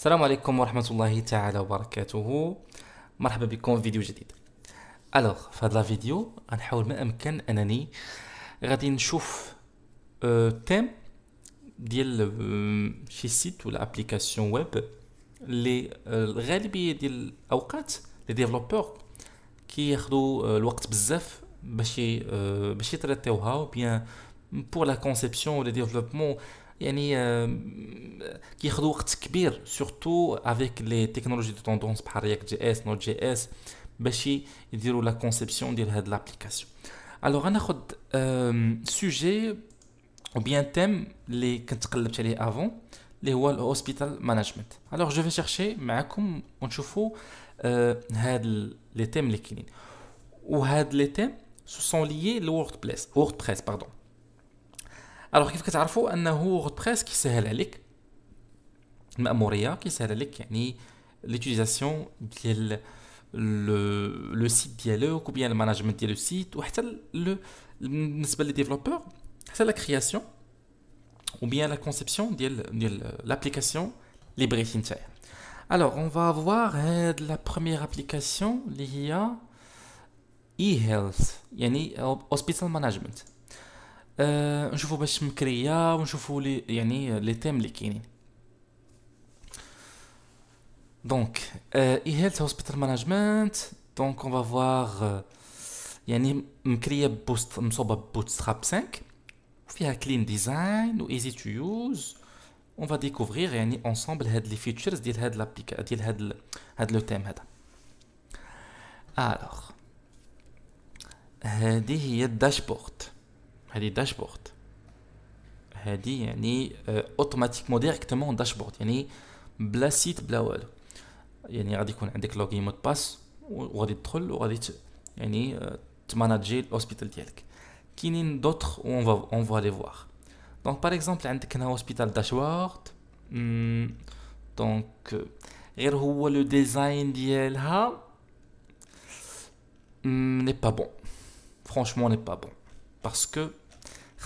السلام عليكم ورحمة الله تعالى وبركاته. مرحبا بكم في فيديو جديد. الوغ في هاد لا فيديو غنحاول ما أمكن أنني غادي نشوف تيم ديال أه شي سيت ولا ابليكاسيون ويب اللي أه الغالبية ديال الأوقات لي ديفلوبور كياخذوا الوقت بزاف باش باش يتريتيوها بيان بور لا كونسيبسيون ولا ديفلوبمون يعني كياخذوا وقت كبير سورتو افيك لي تكنولوجي دو توندونس بحال رياكت جي اس نوت جي اس باش يديروا لا كونسيبسيون ديال هاد لابليكاسيون الوغ غناخذ سوجي او بيان تيم اللي كنت قلبت عليه افون اللي هو الهوسبيتال مانجمنت الوغ جو في شيرشي معاكم ونشوفوا هاد لي تيم اللي كاينين وهاد لي تيم سو سون ليي لوورد بليس وورد بريس باردون الوغ كيف كتعرفوا انه وورد بريس كيسهل عليك المأمورية كيسهل عليك يعني ليوتيليزاسيون ديال لو سيت ديالك ou bien الماناجمنت ديال لو سيت وحتى لو بالنسبه لي ديفلوبور حتى لا كرياسيون ou bien la conception ديال ديال l'application اللي بغيتي نتايا alors on va voir هاد la première application اللي هي e-health يعني hospital management أه نشوفوا باش مكرية ونشوفوا لي يعني لي تيم اللي كاينين euh, e-health hospital management. Donc, on va voir. Euh, يعني مكريه بوست مصوبه بوتستراب 5 وفيها كلين ديزاين و ايزي تو يوز اون فا ديكوفرير يعني انصامبل هاد لي فيتشرز ديال هاد لابليكا ديال هاد هاد لو تيم هذا الوغ هادي هي الداشبورد هادي الداشبورد هادي يعني اوتوماتيكمون ديريكتومون داشبورد يعني بلا سيت بلا والو يعني غادي يكون عندك لوغين مود باس وغادي تدخل وغادي يعني تماناجي الهوسبيتال ديالك كاينين دوطخ اون فا اون فوا لي فوار دونك باغ اكزومبل عندك هنا هوسبيتال داشبورد دونك غير هو لو ديزاين ديالها ني با بون فرونشمون ني با بون باسكو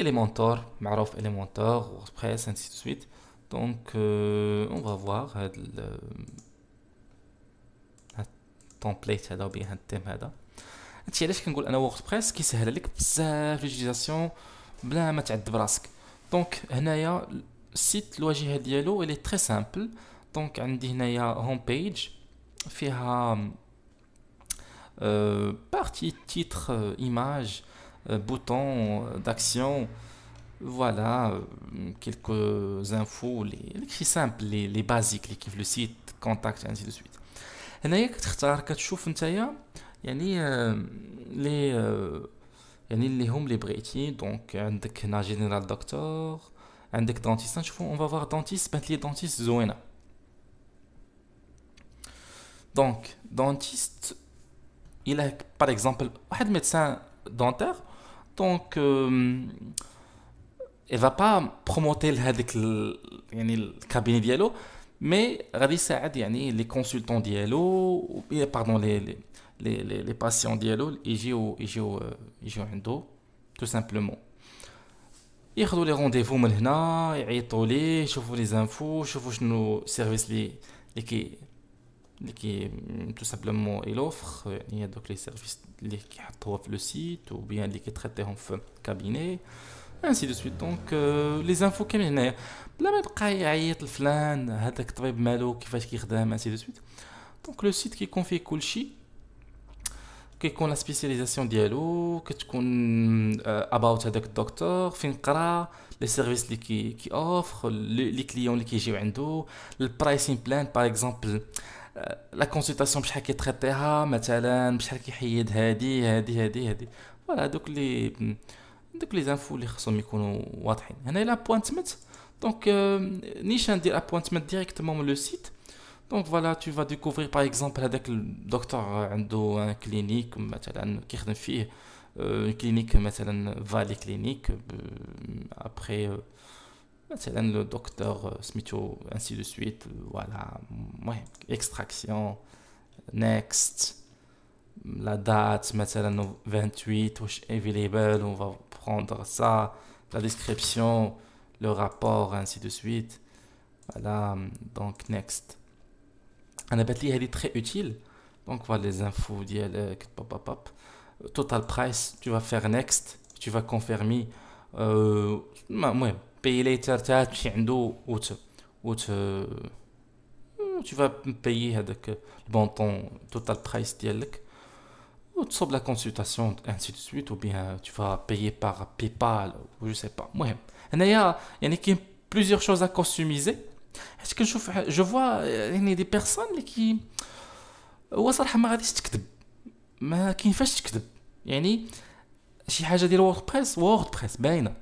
Elementor, معروف Elementor, WordPress, ainsi de suite. Donc, euh, on va voir هاد ال التمبليت هذا وبين هاد التيم هذا هادشي علاش كنقول انا ووردبريس كيسهل عليك بزاف ليوتيزاسيون بلا ما تعد براسك دونك هنايا السيت الواجهه ديالو الي تري سامبل دونك عندي هنايا هوم بيج فيها بارتي تيتر ايماج Euh, bouton d'action. Voilà, euh, quelques infos, les, les simples, les, les basiques, les كيف le site, contact, ainsi de suite. هنايا كتختار كتشوف نتايا يعني لي يعني اللي هم اللي بغيتي دونك عندك هنا جينيرال دكتور عندك دونتيست نشوفو اون فافوار دونتيست بانت لي دونتيست زوينه دونك دونتيست الى باغ اكزومبل واحد ميدسان دونتير دونك il va pas promoter هذيك يعني الكابيني ديالو مي غادي يساعد يعني لي كونسلتون ديالو باردون لي لي لي لي باسيون ديالو يجيو يجيو يجيو عنده تو سامبلومون ياخذوا لي رونديفو من هنا يعيطوا ليه يشوفوا لي زانفو يشوفوا شنو السيرفيس لي لي كي اللي كي تو سامبلومون يلوفر يعني هذوك لي سيرفيس اللي كيحطوها في لو سيت و بيان اللي كيتريتيهم في كابيني انسي دو سويت دونك لي زانفو كاملين هنايا بلا ما يبقى يعيط لفلان هذاك الطبيب مالو كيفاش كيخدم انسي دو سويت دونك لو سيت كيكون فيه كلشي كيكون لا سبيسياليزاسيون ديالو كتكون اباوت هذاك الدكتور فين قرا لي سيرفيس اللي كي كي اوفر لي كليون اللي كيجيو عنده البرايسين بلان باغ اكزومبل لا كونسلطاسيون بشحال كيتريتيها مثلا بشحال كيحيد هادي هادي هادي هادي. فوالا هادوك لي دوك لي زانفو اللي خصهم يكونوا واضحين. هنا لا بوانتمنت دونك نيشان ندير ابوينتمنت ديريكتومون من لو سيت Donc voilà, tu vas découvrir par exemple le docteur عنده un clinique مثلا كيخدم فيه clinique مثلا Valley Clinic après مثلا le docteur سميتو ainsi de suite voilà المهم extraction next la date مثلا 28 واش available on va prendre ça la description le rapport ainsi de suite voilà donc next انا بات لي هذه très utile donc voilà les infos ديالك pop pop pop total price tu vas faire next tu vas confirmer euh, المهم payer later تاع تمشي عنده وت وت tu vas payer هذاك البونطون total price ديالك وتصوب la consultation ainsi de suite ou bien tu vas payer par PayPal ou je sais pas المهم هنايا يعني كاين plusieurs choses à customiser حيت كنشوف جو فوا يعني دي بيرسون اللي كي هو صراحه ما غاديش تكذب ما كيفاش تكذب يعني شي حاجه ديال ووردبريس ووردبريس باينه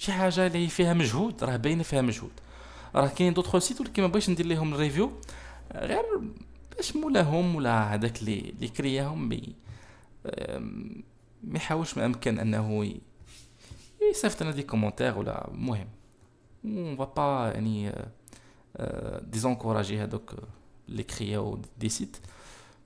شي حاجة اللي فيها مجهود راه باينة فيها مجهود. راه كاين دوطخ سيت ولكن ما بغيتش ندير لهم الريفيو غير باش مولاهم ولا هذاك اللي اللي كرياهم بي ما يحاولش ما أمكن أنه يصيفط لنا دي كومونتير ولا مهم. اون با يعني ديزونكوراجي هذوك اللي كرياو دي سيت مي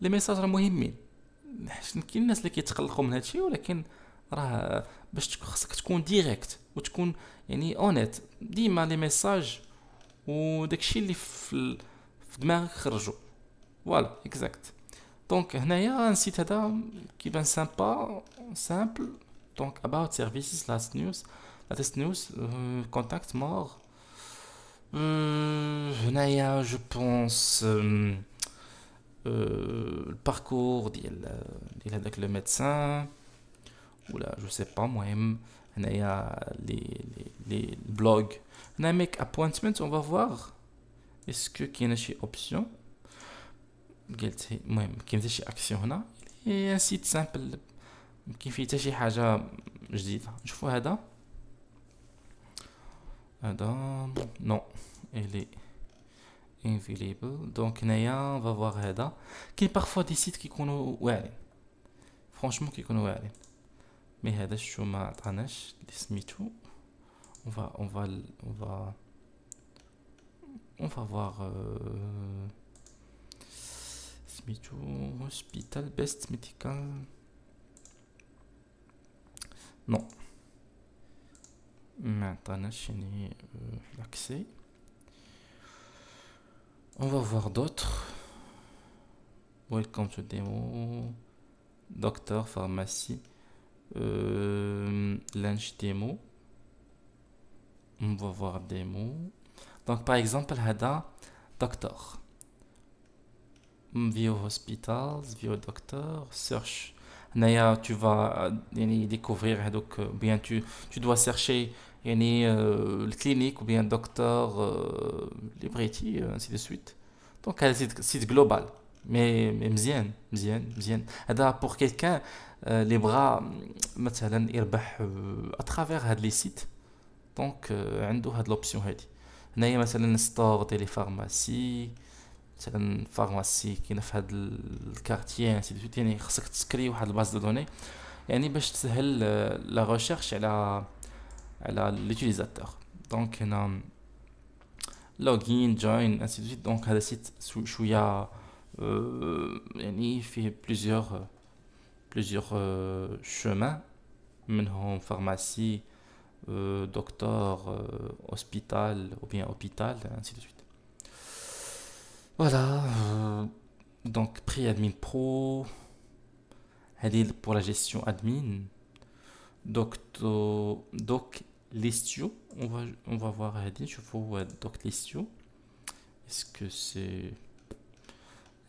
لي ميساج راه مهمين حيت كاين الناس اللي كيتقلقوا من هادشي ولكن راه باش تكون خصك تكون ديريكت وتكون يعني اونيت ديما لي ميساج وداكشي اللي في, في دماغك خرجو فوالا اكزاكت دونك هنايا نسيت هذا كيبان سامبا سامبل دونك about services last news latest news contact mort هنايا جو بونس الباركور ديال ديال هذاك لو ميدسان ولا جو سي با المهم هنايا لي لي البلوغ هنا ميك ابوينتمنت اون فا فوار اسكو كاينه شي اوبسيون قلت المهم كاين حتى شي اكسيون هنا ان سيت سامبل كاين فيه حتى شي حاجه جديده نشوفوا هذا هذا نو الي انفيليبل دونك هنايا فا فواغ هذا كاين بارفوا دي سيت كيكونوا واعرين فرونشمون كيكونوا واعرين مي هذا شو ما عطاناش اللي سميتو اون فا اون فا اون فا اون فا فواغ سميتو هوسبيتال بيست ميديكال نو ما عطاناش يعني l'accès on va voir d'autres. Welcome to demo. Docteur, pharmacie. Euh, lunch demo. On va voir démo. Donc par exemple, Hada, docteur. View hospitals, view docteur, search. Naya, tu vas euh, découvrir, donc euh, bien tu, tu dois chercher يعني الكلينيك وبيان دكتور ليبريتي انسي دو سويت دونك هذا سيت سيت جلوبال مي مزيان مزيان مزيان هذا بور كيلكان اللي بغا مثلا يربح اترافيغ هاد لي سيت دونك عنده هاد لوبسيون هادي هنايا مثلا ستور ديال لي فارماسي مثلا فارماسي كاينة في هاد الكارتيي انسي دو سويت يعني خصك تسكري واحد الباز دو دوني. يعني باش تسهل لا ريشيرش على على l'utilisateur دونك هنا لوغين جوين انسي دو دونك هذا سيت شويه يعني فيه بليزيور بليزيور شومان منهم فارماسي دكتور هوسبيتال او بيان هوبيتال انسي دو سويت فوالا دونك بري ادمين برو هذه pour la gestion admin doc, doc Listio, on va, on va voir Hadin, je vois Doc Listio. Est-ce que c'est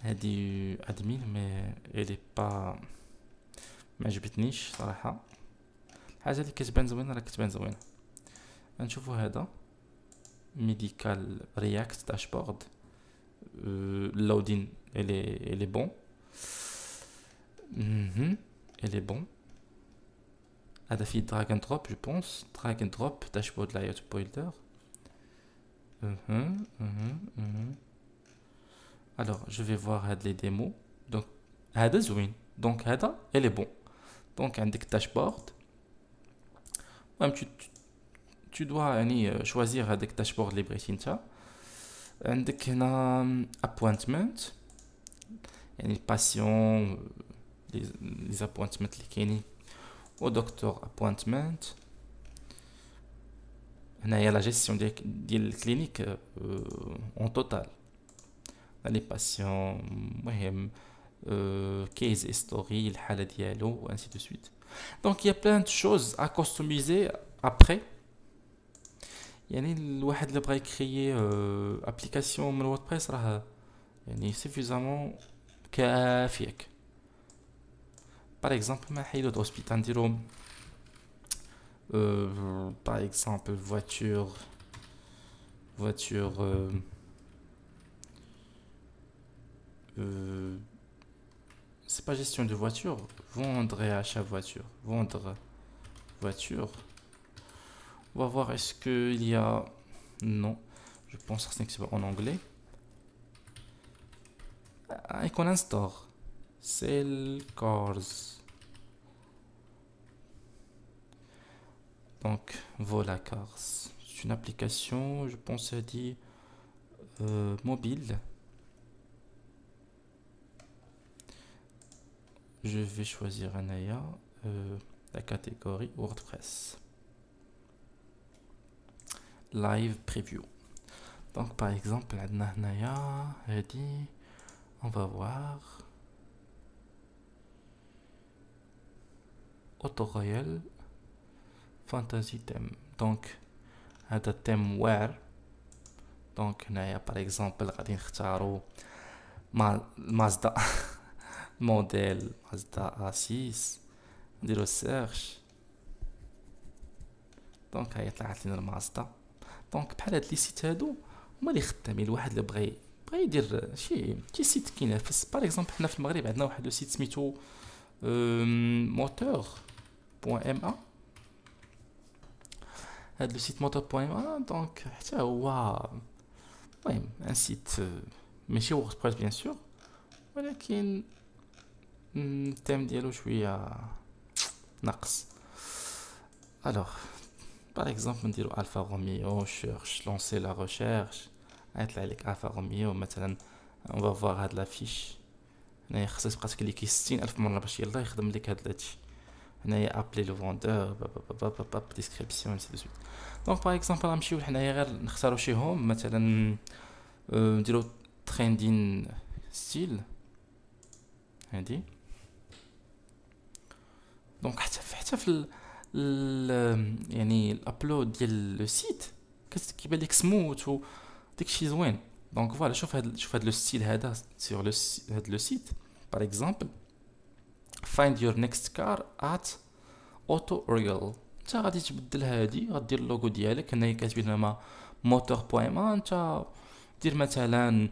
هادي ادمين مي الي با ما عجبتنيش صراحه الحاجه اللي كتبان زوينه راه كتبان زوينه نشوفوا هذا ميديكال رياكت داشبورد اللودين الي الي بون الي بون هذا فيه دراغ اند دروب جو بونس دراغ اند دروب داشبورد لايوت بويلدر Alors, je vais voir les démos. Donc, هذا زوين. Donc, هذا, elle est bon. Donc, عندك dashboard. Même tu, tu, tu dois يعني, choisir هذاك dashboard اللي بغيتي انت. عندك هنا appointment. يعني patient les, les appointments اللي كاينين au docteur appointment. هنايا لا جيستيون ديال ديال الكلينيك اون توتال لي باسيون المهم كيز هيستوري الحاله ديالو وانسي دو سويت دونك يا بلان دو شوز ا كوستوميزي ابري يعني الواحد اللي بغا يكريي ابليكاسيون من ووردبريس راه يعني سيفيزامون كافيك باغ اكزومبل ما حيدو دوسبيتال نديرو Euh, par exemple, voiture, voiture, euh, euh, c'est pas gestion de voiture, vendre et achat voiture, vendre voiture. On va voir est-ce qu'il y a, non, je pense que c'est en anglais. Icon store, sell cars. Donc, Volacars. C'est une application, je pense, à dit euh, mobile. Je vais choisir Anaya, euh, la catégorie WordPress. Live Preview. Donc, par exemple, Anaya, elle dit, on va voir. Auto Royal fantasy thème. دونك هذا thème وير دونك هنايا باغ اكزومبل غادي نختارو مازدا موديل مازدا ا 6 نديرو سيرش دونك هاهي طلعت لنا المازدا دونك بحال هاد لي سيت هادو هما لي خدامين الواحد اللي بغى بغى يدير شي شي سيت كينافس باغ اكزومبل حنا في المغرب عندنا واحد لو سيت سميتو موتور بوان ام ا هذا لو سيت موتور بوان ام دونك حتى هو المهم ان سيت ماشي ووردبريس بيان سور ولكن التيم ديالو شويه ناقص الوغ باغ اكزومبل نديرو الفا روميو شيرش لونسي لا ريشيرش غيطلع لك الفا روميو مثلا اون فوا هاد لافيش هنايا خصك تبقى تكليكي ستين ألف مرة باش يلا يخدم لك هاد الهادشي هنايا أبلي لو فوندور ديسكريبسيون انسي دو سويت دونك باغ اكزومبل غنمشيو لهنايا غير نختارو شي هوم مثلا نديرو تريندين ستيل هادي. دونك حتى في حتى في ال يعني الابلود ديال لو سيت كيبان لك سموث و داكشي زوين. دونك فوالا شوف هاد شوف هاد لو ستيل هذا سور لو هاد لو سيت باغ اكزومبل find your next car at auto real انت غادي تبدل هادي غدير اللوغو ديالك هنايا كاتبين لنا موتور بوان ام انت دير مثلا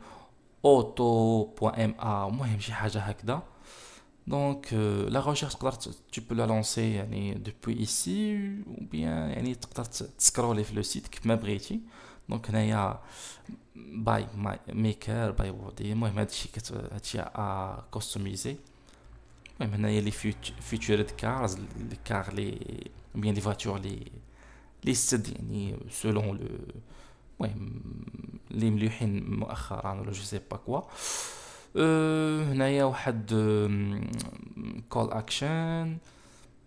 اوتو بوان ام ا المهم شي حاجه هكذا دونك لا ريشيرش تقدر tu peux la lancer يعني دوبوي ايسي ou bien يعني تقدر تسكرولي في لو سيت كيف ما بغيتي دونك هنايا باي ميكر باي وودي المهم هادشي هادشي ا كوستوميزي المهم هنايا لي فيتشرد كارز لي كار لي بيان لي فواتور لي لي ستد يعني سولون لو المهم لي مليحين مؤخرا ولا جو سي با كوا هنايا واحد كول اكشن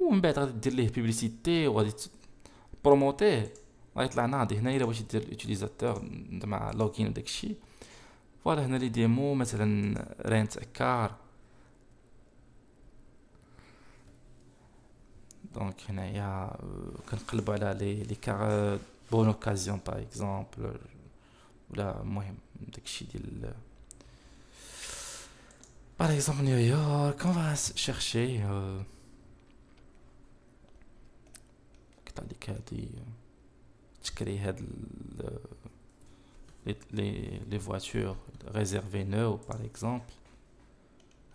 ومن بعد غادي دير ليه بيبليسيتي وغادي بروموتيه غيطلع ناضي هنا الا بغيتي دير اليوتيليزاتور مع لوغين وداكشي فوالا هنا لي ديمو مثلا رينت كار دونك هنايا كنقلبو على لي لي كار بون اوكازيون باغ اكزومبل ولا المهم داكشي ديال باغ اكزومبل نيويورك اون فا شيرشي كتع ليك هادي تكري هاد لي لي فواتور ريزيرفي نو باغ اكزومبل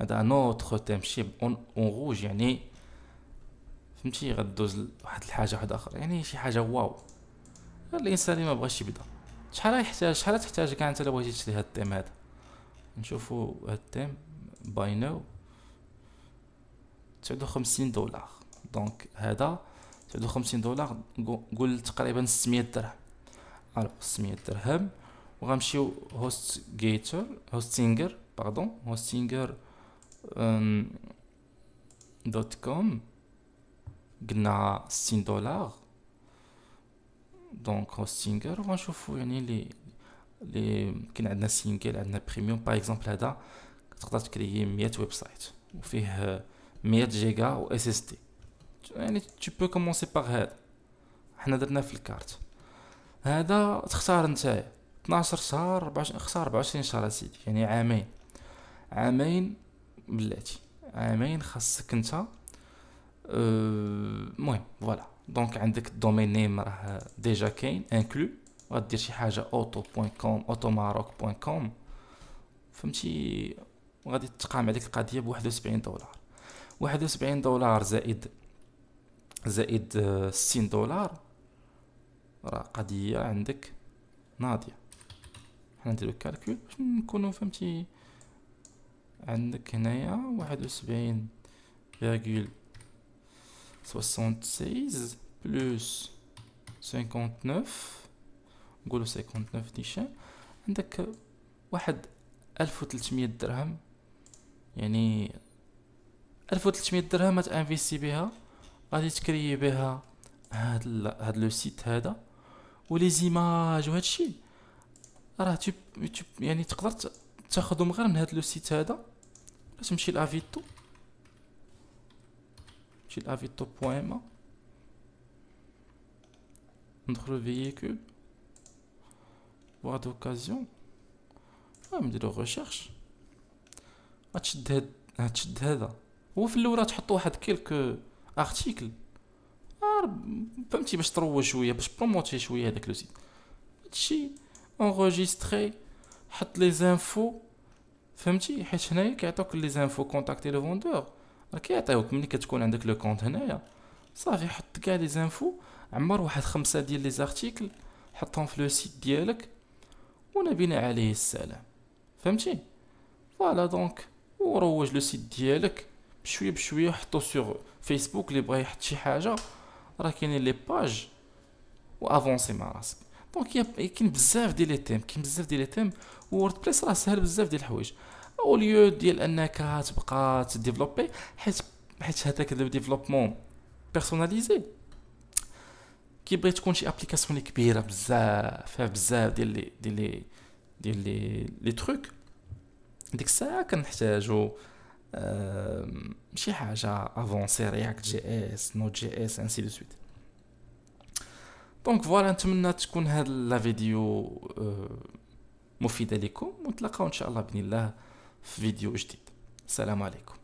هذا ان اوتر تيم شي اون روج يعني فهمتي؟ غدوز واحد الحاجة واحدة أخرى. يعني شي حاجة واو. الإنسان اللي ما بغاش يبدا. شحال يحتاج شحال تحتاج كاع أنت إلا بغيتي تشري هاد التيم هذا؟ نشوفو هاد التيم باي نو تسعود وخمسين دولار. دونك هذا تسعود وخمسين دولار قول تقريبا ستمية درهم. ألو ستمية درهم. وغنمشيو هوست جيتر هوستينغر باردون هوستينغر دوت كوم قلنا ستين دولار. دونك هوستينغر وغنشوفو يعني لي لي كاين عندنا سينجل عندنا بريميوم باغ اكزومبل هذا تقدر تكريي 100 ويب سايت. وفيه 100 جيجا و اس اس دي يعني tu peux commencer par هذا. حنا درنا في الكارت. هذا تختار نتايا 12 شهر 24 اختار 24 شهر سيدي يعني عامين. عامين بلاتي. عامين خاصك انت. المهم فوالا. دونك عندك الدومين نيم راه ديجا كاين انكلو. غدير شي حاجة اوتو بوين كوم اوتو ماروك بوين كوم فهمتي؟ وغادي تقام عليك القضية ب 71 دولار. 71 دولار زائد زائد 60 دولار. راه قضيه عندك ناضية. حنا نديرو كالكول باش نكونو فهمتي. عندك هنايا واحد وسبعين فيرغول سوسونت سيز بلوس سينكونت نوف نقولو سينكونت نوف نيشان عندك واحد ألف وتلتمية درهم. يعني ألف وتلتمية درهم تانفيستي بها. غادي تكري بها هاد هاد لو سيت هذا ولي زيماج وهادشي. راه يعني تقدر تاخذهم غير من هاد لو سيت هذا. تمشي لافيتو. تمشي لافيتو بوان ما. ندخلو فييكول voir d'occasion. نديرو غوشيرش غتشد هاد غتشد هذا. هو في الأول تحط واحد كيلك ارتيكل فهمتي باش تروج شوية باش بروموتي شوية هذاك لو سيت هادشي اونغوجيستري حط لي زانفو فهمتي حيت هنايا كيعطوك لي زانفو كونتاكتي لو فوندور راه كيعطيوك ملي كتكون عندك لو كونت هنايا صافي حط كاع لي زانفو عمر واحد خمسة ديال لي زارتيكل حطهم في لو سيت ديالك ونبينا عليه السلام فهمتي فوالا دونك وروج لو سيت ديالك بشوية بشوية حطو سور فيسبوك اللي بغا يحط شي حاجة راه كاينين لي باج وافونسي مع راسك. دونك كاين بزاف ديال لي تيم كاين بزاف ديال لي تيم وورد بليس راه سهل بزاف ديال الحوايج. أو ليو ديال أنك تبقى تديفلوبي حيت حيت هذاك ديفلوبمون بيرسوناليزي كيبغي تكون شي ابليكاسيون كبيرة بزاف فيها بزاف ديال لي ديال لي ديال لي لي تروك ديك الساعة كنحتاجو شي حاجة افونسي رياكت جي اس نوت جي اس انسي دو سويت دونك فوالا نتمنى تكون هاد لا فيديو مفيده لكم ونتلاقاو ان شاء الله باذن الله في فيديو جديد السلام عليكم